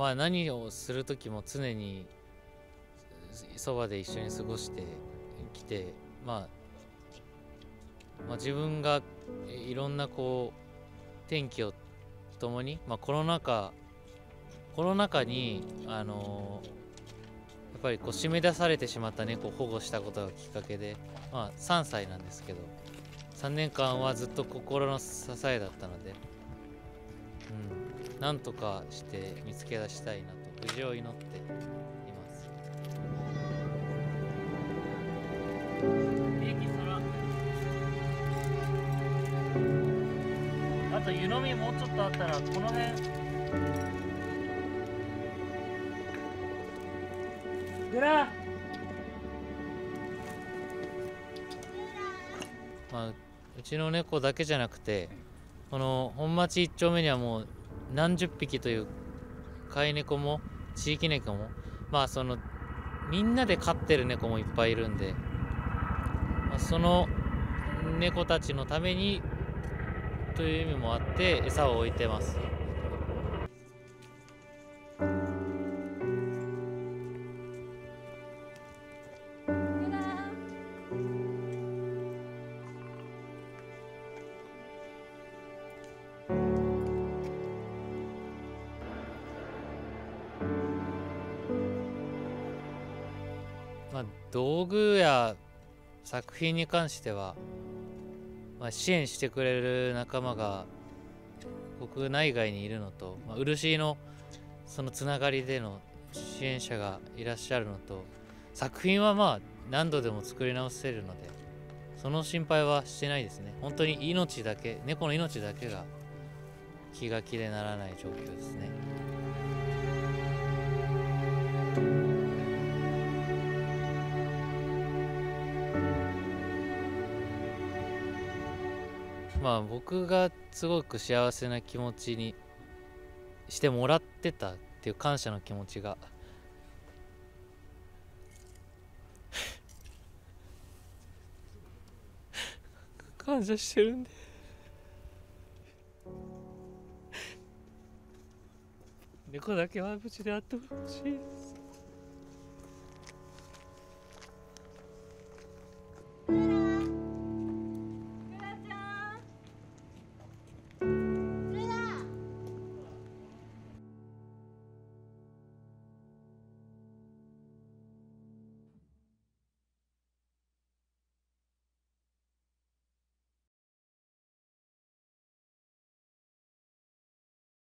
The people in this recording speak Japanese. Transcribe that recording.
まあ何をする時も常にそばで一緒に過ごしてきて、まあ、まあ自分がいろんなこう天気を共に、まあ、コロナ禍コロナ禍にあのやっぱりこう締め出されてしまった猫を保護したことがきっかけで、まあ、3歳なんですけど3年間はずっと心の支えだったので、なんとかして見つけ出したいなと無事を祈っています。あと湯飲みもうちょっとあったらこの辺グラまあうちの猫だけじゃなくてこの本町一丁目にはもう何十匹という飼い猫も地域猫もまあそのみんなで飼ってる猫もいっぱいいるんで、まあ、その猫たちのためにという意味もあって餌を置いてます。まあ道具や作品に関しては、まあ、支援してくれる仲間が国内外にいるのと、まあ、漆のそのつながりでの支援者がいらっしゃるのと作品はまあ何度でも作り直せるのでその心配はしてないですね。本当に命だけ猫の命だけが気が気でならない状況ですね。まあ僕がすごく幸せな気持ちにしてもらってたっていう感謝の気持ちが。感謝してるんで。猫だけは無事であってほしい。です